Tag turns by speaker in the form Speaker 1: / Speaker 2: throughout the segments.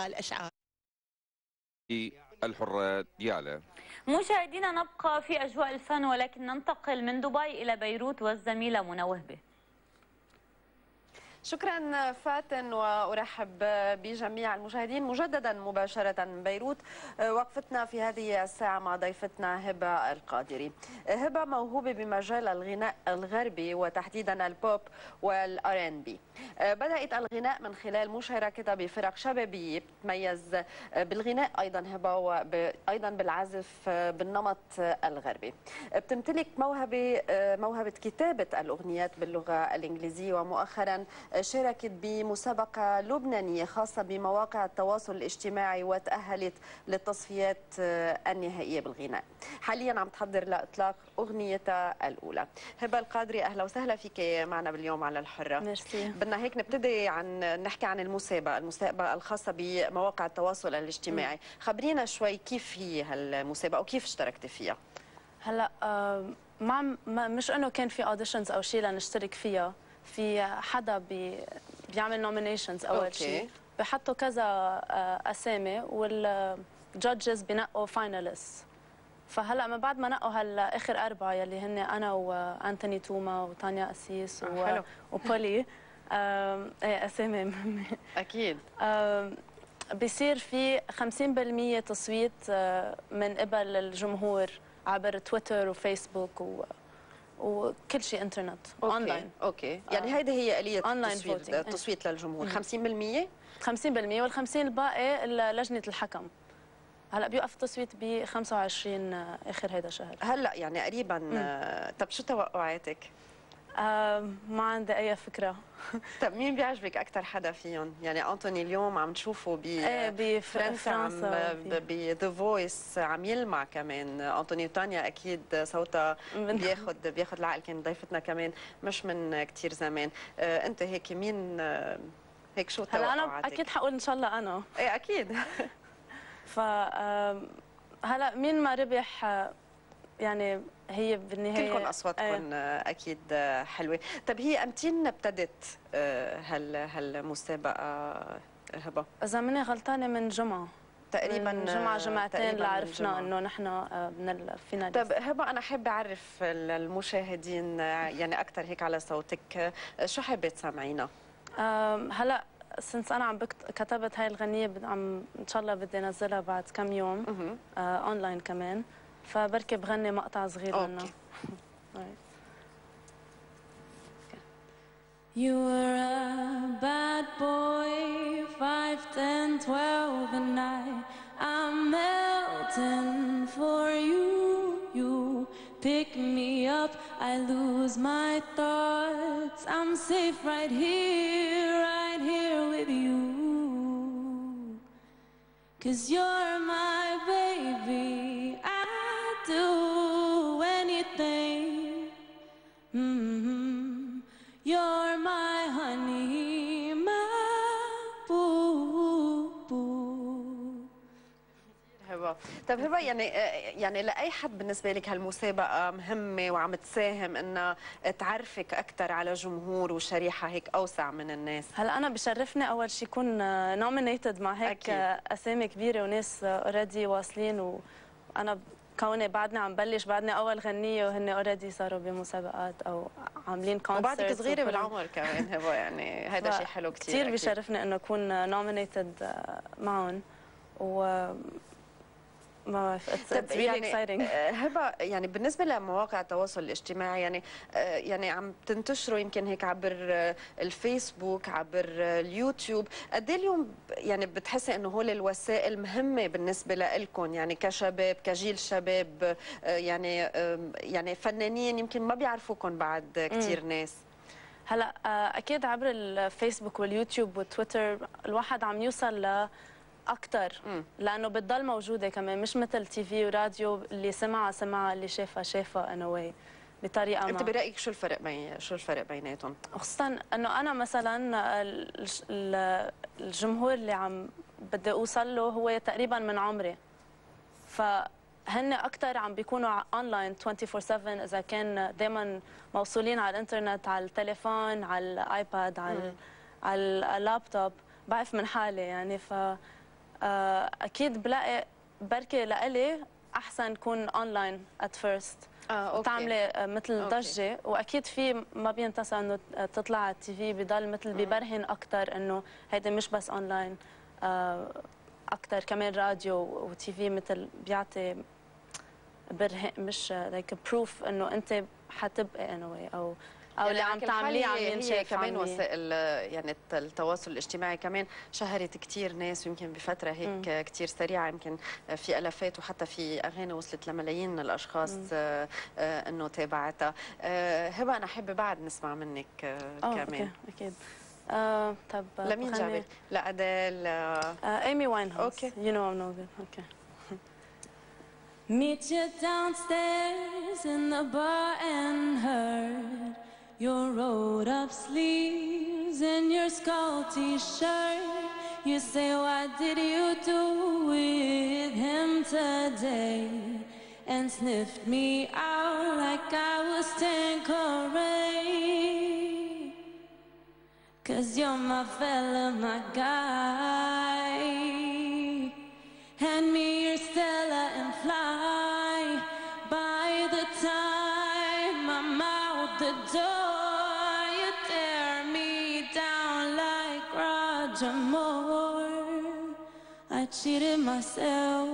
Speaker 1: الأشعار.
Speaker 2: الحرة ديالى
Speaker 3: مشاهدينا نبقى في أجواء الفن ولكن ننتقل من دبي إلى بيروت والزميلة منى وهبه
Speaker 4: شكرا فاتن وأرحب بجميع المشاهدين. مجددا مباشرة من بيروت وقفتنا في هذه الساعة مع ضيفتنا هبة القادري. هبة موهوبة بمجال الغناء الغربي وتحديدا البوب والار ان بي بدأت الغناء من خلال مشاركتها بفرق شبابية بتتميز بالغناء أيضا هبة وأيضا بالعزف بالنمط الغربي. بتمتلك موهبة موهبة كتابة الأغنيات باللغة الإنجليزية ومؤخرا شاركت بمسابقة لبنانية خاصة بمواقع التواصل الاجتماعي وتأهلت للتصفيات النهائية بالغناء. حاليا عم تحضر لإطلاق أغنيتها الأولى. هبة القادري أهلا وسهلا فيك معنا باليوم على الحرة.
Speaker 5: ميرسي.
Speaker 4: بدنا هيك نبتدي عن نحكي عن المسابقة المسابقة الخاصة بمواقع التواصل الاجتماعي. خبرينا شوي كيف هي هالمسابقة وكيف اشتركتي فيها؟
Speaker 5: هلا آه ما مش إنه كان في auditions أو شيء لنشترك فيها. في حدا بي بيعمل nominations أول شيء بحطوا كذا أسامي وال judges بنقوا finalists فهلا من بعد ما نقوا هالآخر أربعة يلي هن أنا وانتوني توما وتانيا أسيس و... وبولي إيه أسامي.
Speaker 4: أكيد.
Speaker 5: بصير في 50% تصويت من قبل الجمهور عبر تويتر وفيسبوك و... وكل شيء انترنت.
Speaker 4: online. Okay. يعني آه. هيدي هي آلية التصويت التصويت للجمهور. 50%
Speaker 5: 50% وال50 الباقي لجنه الحكم. هلأ بيوقف التصويت ب 25 آخر هذا الشهر
Speaker 4: هلأ يعني قريبا طب شو توقعاتك؟
Speaker 5: آه ما عندي أي فكرة.
Speaker 4: طب مين بيعجبك أكثر حدا فيهم؟ يعني انطوني اليوم عم نشوفه ب
Speaker 5: إيه بفرنسا عم
Speaker 4: بذا فويس عم يلمع كمان. انطوني وتانيا أكيد صوتها بياخذ بياخذ العقل كان ضيفتنا كمان مش من كثير زمان. آه أنت هيك مين؟ آه هيك شو
Speaker 5: هلا أنا أكيد حقول إن شاء الله أنا.
Speaker 4: إيه أكيد.
Speaker 5: ف هلا مين ما ربح يعني هي بالنهاية
Speaker 4: كلكم اصواتكم أيه. أكيد حلوة. طب هي أمتين ابتدت هال هالمسابقة هبة؟
Speaker 5: إذا ماني غلطانة من جمعة.
Speaker 4: تقريبا
Speaker 5: من جمعة جمعتين اللي عرفنا إنه نحن من الفيناليست.
Speaker 4: طب هبة أنا حابة أعرف المشاهدين يعني أكثر هيك على صوتك شو حابة تسمعينا؟
Speaker 5: هلا since أنا عم كتبت هاي الغنية عم إن شاء الله بدي أنزلها بعد كم يوم. آه اونلاين كمان. فبركي بغني مقطع صغير منه You were a bad boy, 5, 10, 12 and I I'm melting for you You pick me up, I lose my thoughts I'm safe right here, right here with you Cause you're my
Speaker 4: هبه طيب هبه يعني يعني لأي حد بالنسبة لك هالمسابقة مهمة وعم تساهم انها تعرفك أكثر على جمهور وشريحة هيك أوسع من الناس؟
Speaker 5: هلأ أنا بشرفني أول شيء يكون nominated مع هيك أكيد. أسامي كبيرة وناس already واصلين وأنا كوني بعدنا عم بلش بعدنا أول غنية وهن already صاروا بمسابقات أو عاملين concert
Speaker 4: وبعدك صغيرة بالعمر كمان هو يعني هذا شيء حلو كثير
Speaker 5: كثير بيشرفني إنه أكون nominated معهم و ما it's really exciting
Speaker 4: هبه يعني بالنسبة لمواقع التواصل الاجتماعي يعني يعني عم تنتشروا يمكن هيك عبر الفيسبوك عبر اليوتيوب قد إيه اليوم يعني بتحسي إنه هول الوسائل مهمة بالنسبة لكم يعني كشباب كجيل شباب يعني يعني فنانين يمكن ما بيعرفوكم بعد كثير ناس.
Speaker 5: هلأ أكيد عبر الفيسبوك واليوتيوب والتويتر الواحد عم يوصل ل أكثر لأنه بتضل موجودة كمان مش مثل TV وراديو اللي سمعها سمعها اللي شافها شافها anyway بطريقة
Speaker 4: أنت برأيك شو الفرق بين شو الفرق بيناتهم؟
Speaker 5: خصوصا إنه أنا مثلا الجمهور اللي عم بدي أوصل له هو تقريبا من عمري. فهن أكثر عم بيكونوا اونلاين 24/7 إذا كان دائما موصولين على الإنترنت على التليفون على الآيباد على على اللابتوب. بعرف من حالي يعني ف أكيد بلاقي بركي لإلي أحسن كون online
Speaker 4: at first
Speaker 5: تعملي آه، مثل. ضجة. وأكيد في ما بينتسى إنه تطلع على ال TV بضل مثل ببرهن أكثر إنه هيدا مش بس اونلاين أكثر كمان راديو و TV مثل بيعطي برهن مش like proof إنه أنت حتبقي anyway أو أو اللي
Speaker 4: يعني
Speaker 5: عم
Speaker 4: على كل
Speaker 5: تعمليه عم ينشاف
Speaker 4: كمان
Speaker 5: عم ي-
Speaker 4: وسائل يعني التواصل الاجتماعي كمان شهرت كثير ناس ويمكن بفترة هيك كثير سريعة يمكن في الافات وحتى في أغاني وصلت لملايين من الأشخاص آه، آه، إنه تابعتها آه، هبة أنا حابه بعد نسمع منك آه،
Speaker 5: آه
Speaker 4: كمان
Speaker 5: أوكي أكيد آه طب
Speaker 4: لمين جابت؟ لأديل آه،
Speaker 5: Uh, Amy Winehouse.
Speaker 4: Okay.
Speaker 5: You know I'm no good. Okay. Meet you downstairs in the bar and heard your rolled up sleeves and your skull t-shirt. You say, what did you do with him today? And sniffed me out like I was Tanqueray. Cause you're my fella, my guy. Hand me your Stella and fly. By the time I'm out the door, Roger Moore. I cheated myself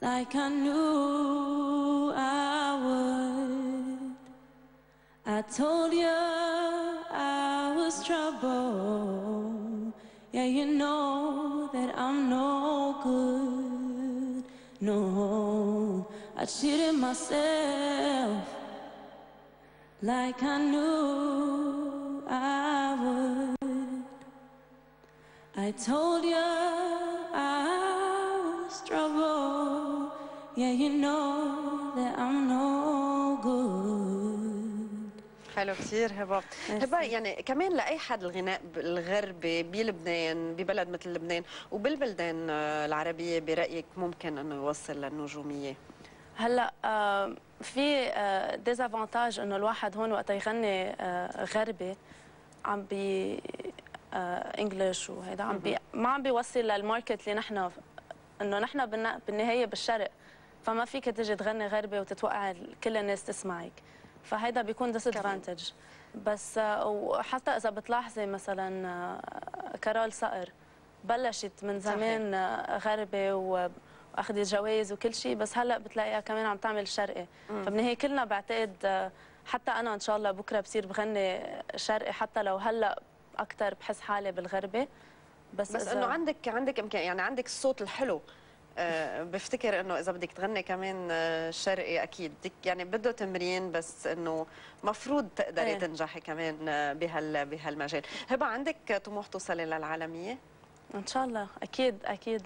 Speaker 5: like I knew I would. I told you I was trouble. Yeah, you know that I'm no good. No, I cheated myself like I knew I I told you I was trouble. Yeah, you know that I'm no good.
Speaker 4: حلو كثير هبة هبة يعني كمان لأي حد الغناء الغربي بلبنان ببلد مثل لبنان وبالبلدان آه، العربية برأيك ممكن إنه يوصل للنجومية
Speaker 5: هلأ آه، في disadvantage إنه الواحد هون وقت يغني آه، غربي عم بي آه، English وهيدا. عم بي ما عم بيوصل لل market اللي نحن إنه نحن بالن- بالنهاية بالشرق. فما فيك تجي تغني غربي وتتوقع كل الناس تسمعك. فهيدا بيكون ديسادفانتج بس آه، وحتى إذا بتلاحظي مثلا آه، كارول صقر بلشت من. زمان آه، غربي وأخذت جوائز وكل شيء بس هلأ بتلاقيها كمان عم تعمل شرقي فبالنهايه كلنا بعتقد آه، حتى أنا إن شاء الله بكرة بصير بغني شرقي حتى لو هلأ أكثر بحس حالي بالغربي بس
Speaker 4: بس إنه عندك عندك امكان يعني عندك الصوت الحلو. آه، بفتكر إنه إذا بدك تغني كمان آه، شرقي أكيد. بدك يعني بده تمرين بس إنه مفروض تقدري
Speaker 5: إيه.
Speaker 4: تنجحي كمان آه، بهال بهالمجال. هبة عندك طموح توصلي للعالمية؟
Speaker 5: إن شاء الله. أكيد أكيد.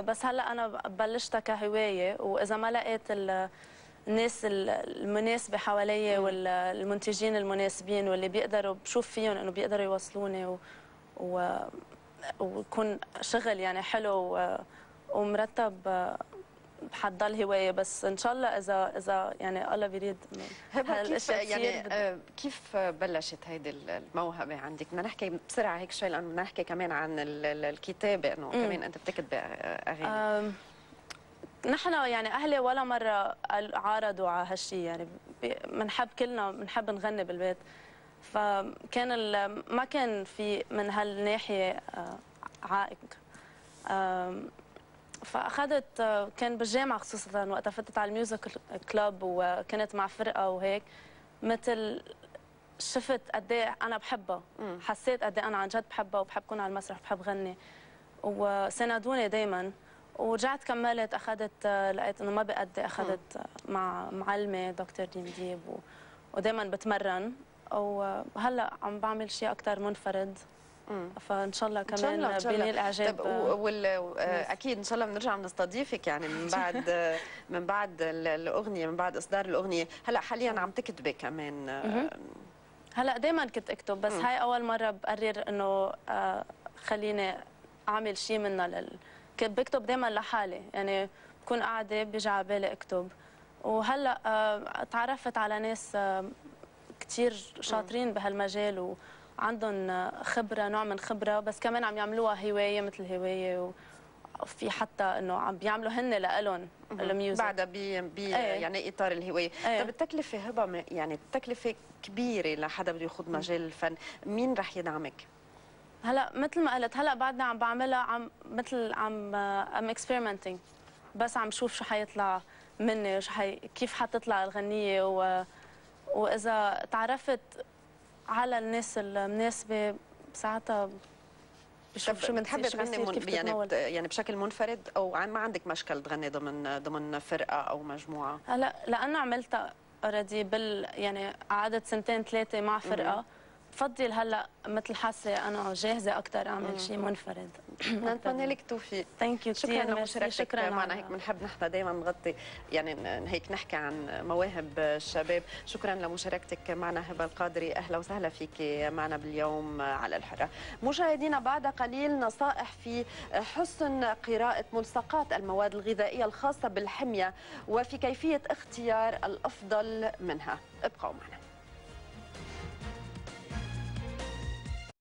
Speaker 5: بس هلأ أنا بلشتها كهواية وإذا ما لقيت الناس ال- المناسبة حوالي والمنتجين المناسبين واللي بيقدروا بشوف فيهم إنه بيقدروا يوصلوني و, و ويكون شغل يعني حلو و- ومرتب حتضل هواية. بس إن شاء الله إذا إذا يعني الله بيريد تصير
Speaker 4: يعني
Speaker 5: بد-
Speaker 4: آه، كيف بلشت هيدي الموهبة عندك؟ بدنا نحكي بسرعة هيك شوي لأنه بدنا نحكي كمان عن ال- ال- الكتابة إنه كمان أنت بتكتبي
Speaker 5: أغاني. نحن يعني أهلي ولا مرة عارضوا على هالشيء يعني بنحب كلنا بنحب نغني بالبيت. فكان ما كان في من هالناحية آه، عائق. فأخذت آه، كان بالجامعة خصوصا وقتها فتت على الميوزك كلوب وكنت مع فرقة وهيك. مثل شفت قد إيه أنا بحبها. حسيت قد إيه أنا عن جد بحبها وبحب كون على المسرح بحب غني وساندوني دائما ورجعت كملت اخذت آه، لقيت إنه ما بأدي اخذت آه، مع معلمة دكتور ديم ديب و... ودائما بتمرن. وهلا عم بعمل شيء أكثر منفرد. فإن شاء الله كمان
Speaker 4: إن شاء الله.
Speaker 5: بينال اعجاب
Speaker 4: طيب
Speaker 5: آه،
Speaker 4: وال آه، أكيد إن شاء الله بنرجع بنستضيفك يعني من بعد آه، من بعد ال- الأغنية من بعد إصدار الأغنية. هلأ حاليا عم تكتبي كمان آه،
Speaker 5: هلأ دائما كنت أكتب بس هاي أول مرة بقرر إنه آه خليني أعمل شيء منها لل كنت بكتب دائما لحالي يعني بكون قاعدة بيجي على بالي أكتب. وهلأ آه تعرفت على ناس آه كثير شاطرين بهالمجال و عندهم خبرة نوع من خبرة بس كمان عم يعملوها هواية مثل هواية وفي حتى إنه عم بيعملوا هن لهم ال music.
Speaker 4: بعدها بي بي
Speaker 5: إيه.
Speaker 4: يعني إطار الهواية.
Speaker 5: إيه.
Speaker 4: طب التكلفة هبة يعني التكلفة كبيرة لحدا بده يخوض مجال الفن مين رح يدعمك؟
Speaker 5: هلا مثل ما قلت هلا بعدنا عم بعملها عم مثل عم ام experimenting بس عم شوف شو حيطلع مني شو حي كيف حتطلع الغنية و... وإذا تعرفت على الناس المناسبه ساعتها
Speaker 4: طب شو بتحبي تغني من يعني يعني بشكل منفرد أو عن- ما عندك مشكل تغني ضمن ضمن فرقة أو مجموعة؟
Speaker 5: هلا لأنه عملتها already بال يعني قعدت سنتين ثلاثة مع فرقة. بفضل هلا مثل حاسة أنا جاهزة أكثر أعمل شيء منفرد.
Speaker 4: نتمنى لك توفيق.
Speaker 5: ثانك يو
Speaker 4: شكرا لمشاركتك. معنا هيك بنحب نحن دائما نغطي يعني هيك نحكي عن مواهب الشباب. شكرا لمشاركتك معنا هبة القادري. أهلا وسهلا فيك معنا باليوم على الحرة. مشاهدينا بعد قليل نصائح في حسن قراءة ملصقات المواد الغذائية الخاصة بالحمية وفي كيفية اختيار الأفضل منها. ابقوا معنا.